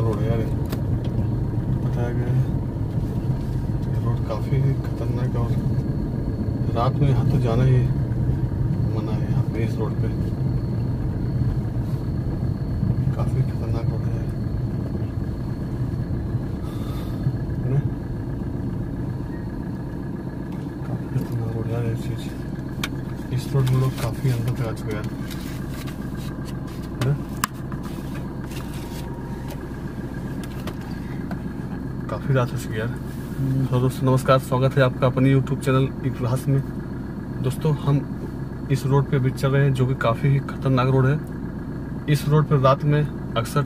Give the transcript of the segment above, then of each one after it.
Road है यार। बताया गया है रोड काफ़ी खतरनाक है और रात में यहाँ तो जाना ही मना है यहाँ पे, इस रोड पे। काफ़ी खतरनाक रोड है। काफ़ी खतरनाक चीज़। इस रोड में लोग काफ़ी अंदर तक आ चुके है काफ़ी रात हो चुकी यार। तो दोस्तों, नमस्कार, स्वागत है आपका अपने यूट्यूब चैनल इतिहास में। दोस्तों, हम इस रोड पे अभी चल रहे हैं, जो कि काफ़ी ही खतरनाक रोड है। इस रोड पर रात में अक्सर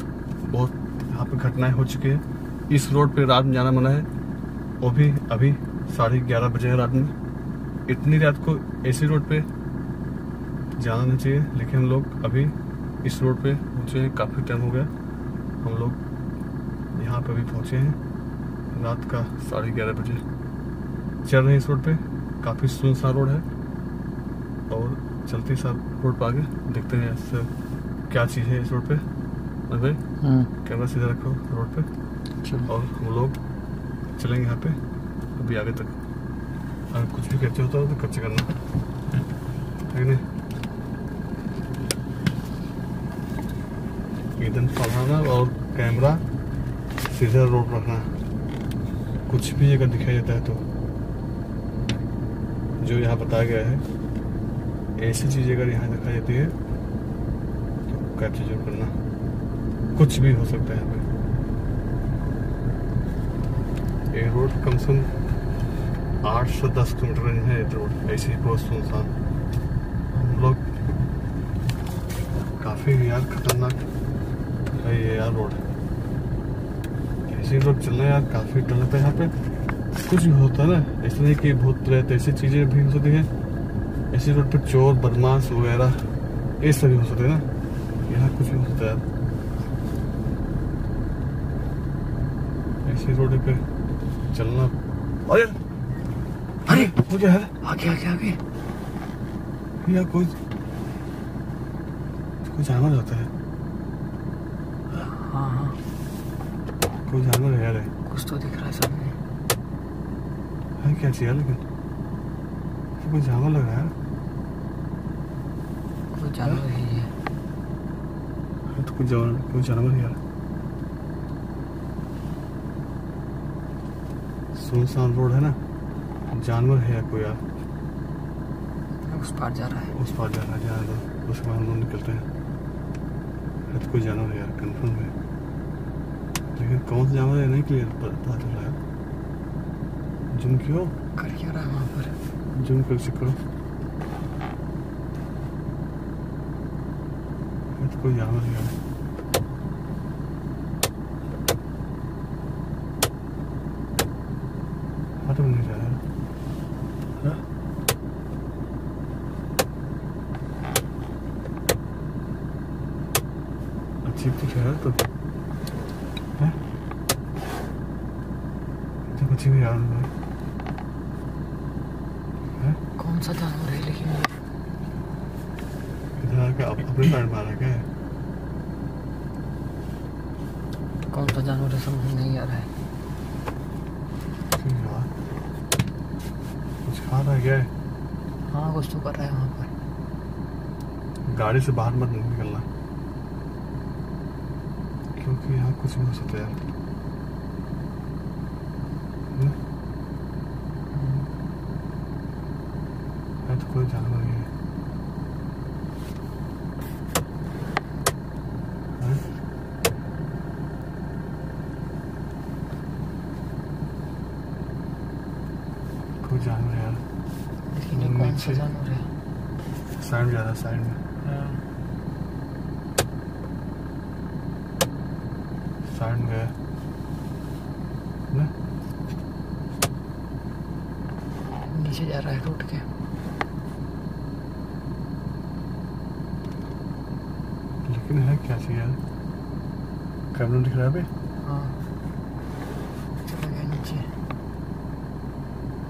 बहुत यहाँ पे घटनाएँ हो चुकी है। इस रोड पे रात में जाना मना है। वो भी अभी साढ़े ग्यारह बजे है रात में। इतनी रात को ऐसी रोड पे जाना नहीं चाहिए, लेकिन हम लोग अभी इस रोड पे पहुँचे हैं। काफ़ी टाइम हो गया। हम लोग यहाँ पे अभी पहुँचे हैं। रात का साढ़े ग्यारह बजे। चल रहे हैं इस रोड पे। काफ़ी सुनसान रोड है। और चलते साथ रोड पर आगे। देखते हैं इससे क्या चीज़ है इस रोड पे। अरे भाई कैमरा सीधा रखो रोड पे। और हम लोग चलेंगे यहाँ पे। अभी आगे तक। अगर कुछ भी कच्चे होता हो तो कच्चे करना। है नहीं? ईंधन फलाना और कैमरा सीधा रोड रखना। कुछ भी अगर दिखाई देता है तो। जो यहाँ बताया गया है, ऐसी चीज़ अगर यहाँ दिखाई देती है तो कैप्चर ज़रूर करना? कुछ भी हो सकता है यहाँ पे। ये रोड कम से कम आठ से दस किलोमीटर है रोड, ऐसे ही बहुत सुनसान। हम लोग काफ़ी यार खतरनाक है ये यार रोड। ऐसे रोड चलना यार काफ़ी डर लगता है यहाँ पे। कुछ भी होता है ना ऐसा नहीं कि भूत रहते ऐसी चीज़ें भी हो सकती हैं। ऐसी रोड पे चोर बदमाश वगैरह ये सब भी हो सकते हैं ना। यहाँ कुछ भी हो सकता है ऐसी रोड पे चलना। अरे अरे क्या है? आगे आगे आगे। यार कोई कोई जानवर रहता है। हाँ हाँ। कोई जानवर है यार। कुछ तो दिख रहा है सामने। है क्या चाहिए लेकिन? ये कोई जानवर लग रहा है? कोई जानवर है ये। ये तो कोई जानवर कोई जानवर है यार। सुनसान रोड है ना? जानवर है कोई यार। उस पार जा रहा है। उस पार जाना है जाना दो उसके बाद हम लोग निकलते हैं। है तो कोई जानवर है यार कंफर्म है। लेकिन कौन से जानवर है? नहीं क्लियर पता चल रहा है। जूम क्यों? कर क्या रहा है वहाँ पर? जूम कर चेक करो। तो कोई जानवर है। यार हट नहीं जा रहा है? हाँ? दिख रहा है तो। हैं? यार कौन सा जानवर है लेकिन इधर आके अपने मारा क्या है कौन सा जानवर है समझ नहीं आ रहा है कुछ खा रहा है क्या हाँ कुछ तो कर रहा है वहाँ पर गाड़ी से बाहर मत निकलना क्योंकि यहाँ कुछ भी हो सकता है? तो कोई जानवर ही है? कोई जानवर है यार नीचे। जानवर है साइड में जा रहा है साइड में साइड में गया ना नीचे जा रहा है रोड के लेकिन है? क्या चीज़ है कैमरा दिख रहा है हाँ। नीचे।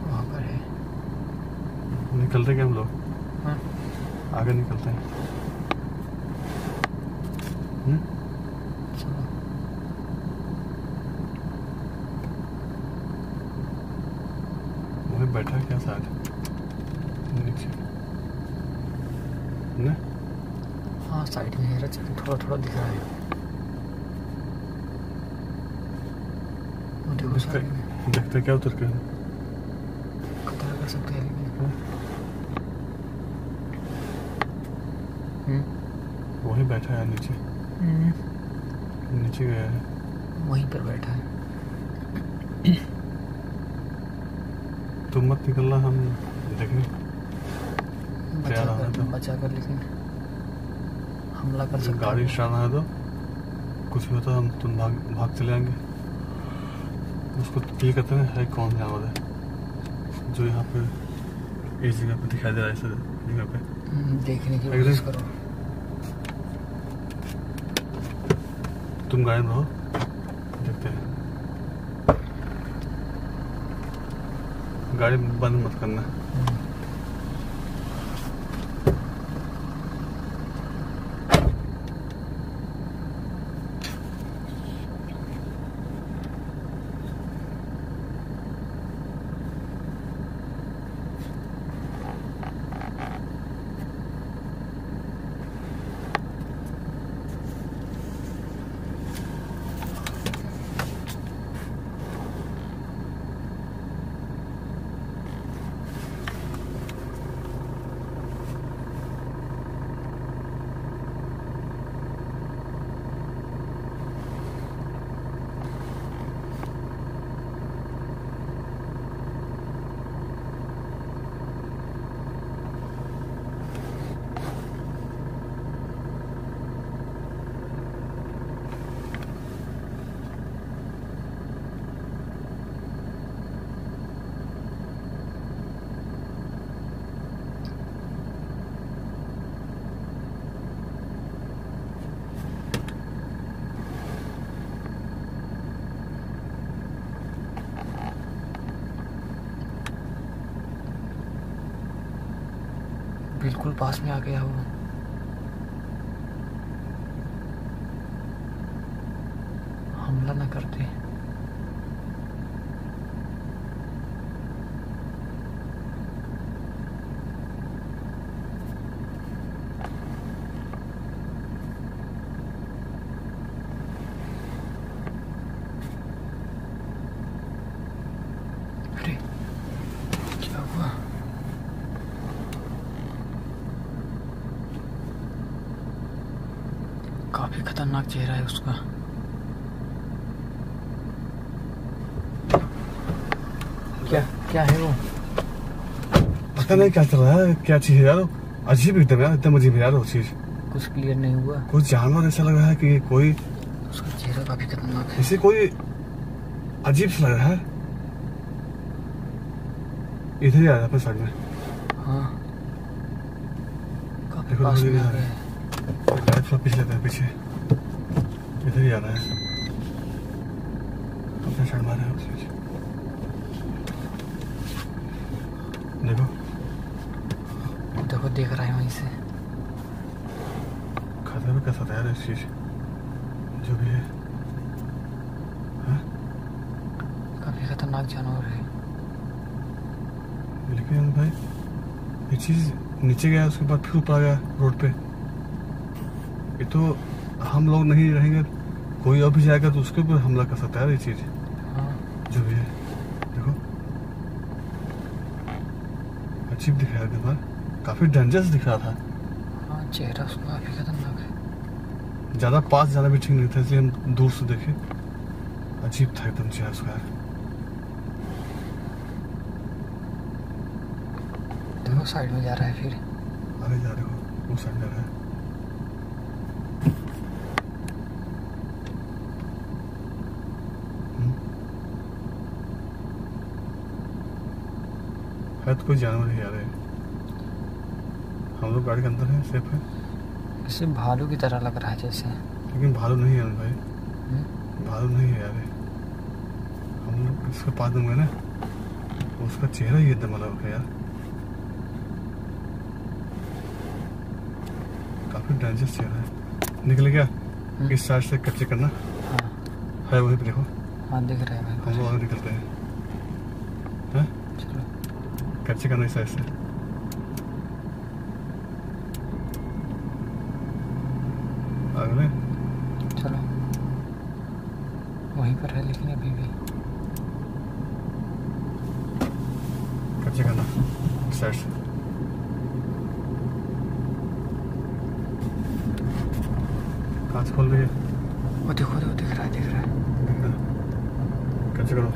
वहाँ पर है। निकलते क्या हम लोग? हाँ। आगे निकलते हैं। हम्म? हुँ? बैठा क्या साथ थोड़ा थोड़ा दिख रहा है। वो देखो उसका देखते क्या उतर के खतरा कर सकते हैं। हम्म। वही बैठा है नीचे। हम्म, नीचे गया है। वहीं पर बैठा है। तुम मत निकलना हम देखें बचा रहा कर बचा कर लेकिन हमला कर सकता गाड़ी स्टार्ट है तो कुछ भी होता हम तुम भाग भाग चले आएँगे। उसको ये कहते हैं है कौन है जो यहाँ पे इस जगह पे दिखाई दे रहा है इस जगह पे। हम्म, देखने की कोशिश करो। तुम गाड़ी में रहो। देखते हैं। गाड़ी बंद मत करना। बिल्कुल पास में आ गया वो हमला न करते अरे क्या हुआ काफ़ी खतरनाक चेहरा है उसका। क्या क्या है वो? पता नहीं क्या चल रहा है क्या चीज़ है यार अजीब एकदम यार एकदम अजीब यार वो चीज़। कुछ क्लियर नहीं हुआ। कुछ जानवर ऐसा लग रहा है कि कोई उसका चेहरा काफ़ी खतरनाक है। जैसे कोई अजीब सा लग रहा है। इधर ही आ रहा है साइड में। हाँ। काफ़ी देखो, पास में आ गया है। गाड़ी पीछे लेते हैं पीछे। इधर ही आ रहा है। अपने साइड मारा है देखो। देखो देख रहा है वहीं से। खतरे में कैसा था यार इस चीज़? जो भी है। हाँ? काफ़ी खतरनाक जानवर है। लेकिन भाई ये चीज़ नीचे गया उसके बाद फिर ऊपर आ गया रोड पे। ये तो हम लोग नहीं रहेंगे कोई और भी जाएगा तो उसके ऊपर हमला कर सकता है ये चीज़। हाँ। जो भी है। देखो। अजीब दिख रहा है बार काफ़ी डेंजरस दिख रहा था। हाँ चेहरा उसका काफ़ी खतरनाक है। ज़्यादा पास जाना भी ठीक नहीं था इसलिए हम दूर से देखे। अजीब था एकदम चेहरा उसका। यार देखो साइड में जा रहा है फिर। आगे जा रहे हो वो साइड जा रहा है। है तो कोई जानवर ही रहे हम लोग गाड़ी के अंदर है सेफ़ है। इससे भालू की तरह लग रहा है जैसे। लेकिन भालू नहीं है भाई। हम्म, भालू नहीं है यार हम लोग इसके पास गए ना। उसका चेहरा ही एकदम अलग है यार। काफ़ी डेंजरस चेहरा है। निकल गया हम्म। इस साइड से कैप्चर करना। हाँ। है वहीं पे देखो। हाँ दिख रहा है हम लोग निकलते हैं। अगले चलो वहीं पर है लेकिन अभी भी इस कांच खोल है वो देखो देखो दिख रहा है दिख रहा है कैप्चर करो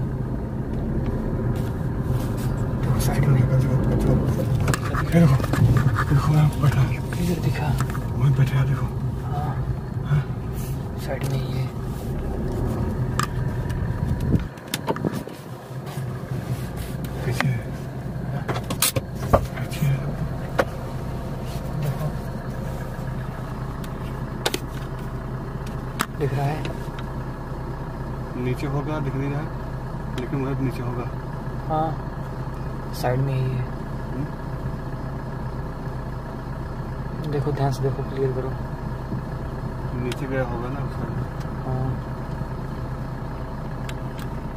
देखो साइड में कैप्चर करो कैप्चर करो देखो देखो यहाँ बैठा। है दिखा? वहीं बैठे हैं देखो। हाँ। साइड में ही है। पीछे पीछे दिख। रहा है? नीचे होगा दिख नहीं रहा। है लेकिन वह नीचे होगा। हाँ। साइड में ही है। देखो ध्यान से देखो क्लियर करो। नीचे गया होगा ना हाँ।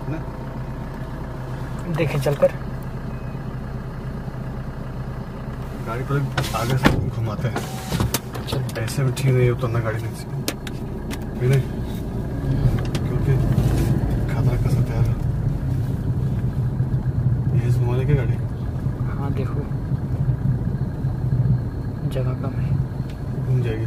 ना? देखें चलकर। गाड़ी पर आगे से घुमाते हैं। चलो। ऐसे में ठीक नहीं है उतरना गाड़ी नीचे नहीं क्योंकि खतरा कर सकते हैं? से घुमाने की गाड़ी? हाँ देखो। जगह कम है। घूम जाएगी।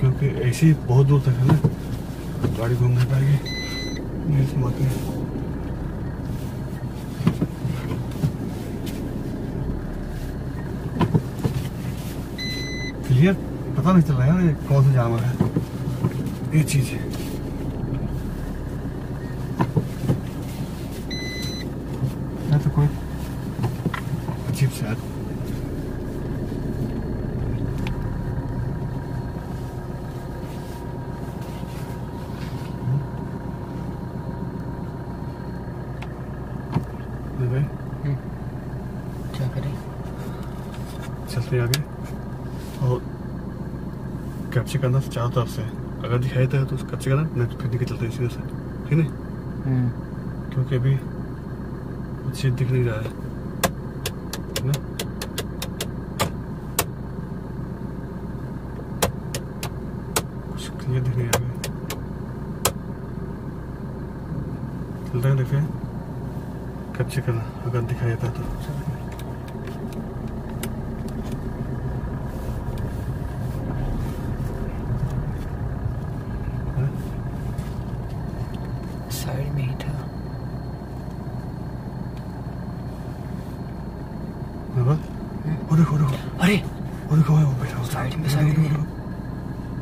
क्योंकि ऐसी बहुत दूर तक है ना, गाड़ी घूम नहीं पाएगी। से घुमाते हैं। क्लियर पता नहीं चल रहा है कौन सा जानवर है। ये चीज़ है तो कोई अजीब सा है। ले भाई क्या करें चलते आगे। और कैप्चर करना चारों तरफ़ से। अगर दिखाई देता है तो कैप्चर करना नहीं तो फिर निकल चलते सीधे से। ठीक है हम्म। क्योंकि अभी कुछ दिख नहीं रहा है। कुछ क्लियर दिख नहीं रहा है। चलते हैं देखते कैप्चर करना अगर दिखाई देता है तो है? साइड में ही था बाबा वो देखो देखो अरे। वो देखो वो बैठा हुआ है। साइड में, साइड में।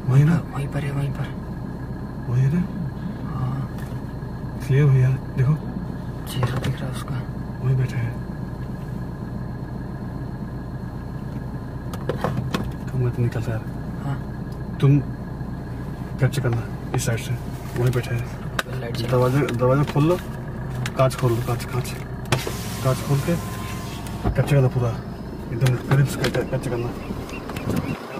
वही ना? वहीं पर है वहीं पर। वही ना? हाँ। क्लियर भैया देखो। चेहरा दिख रहा है उसका। वही बैठा है। कम तो निकल यार। हाँ। तुम कैप्चर करना इस साइड से। वही बैठा है। दरवाज़ा दरवाज़ा खोल लो। कांच खोल लो कांच कांच। कांच खोल के कैप्चर करना पूरा। एकदम करीब से कैप्चर करना बंद करो कैमरा